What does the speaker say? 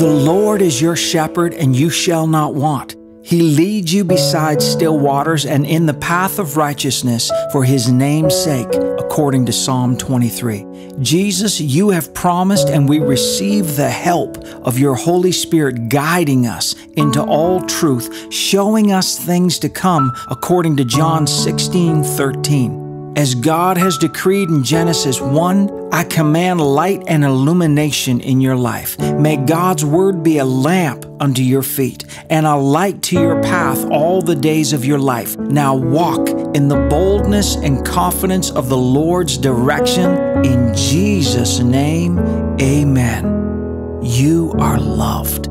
The Lord is your shepherd, and you shall not want. He leads you beside still waters and in the path of righteousness for his name's sake, according to Psalm 23. Jesus, you have promised, and we receive the help of your Holy Spirit guiding us into all truth, showing us things to come, according to John 16 13. As God has decreed in Genesis 1, I command light and illumination in your life. May God's word be a lamp unto your feet and a light to your path all the days of your life. Now walk in the boldness and confidence of the Lord's direction. In Jesus' name, amen. You are loved.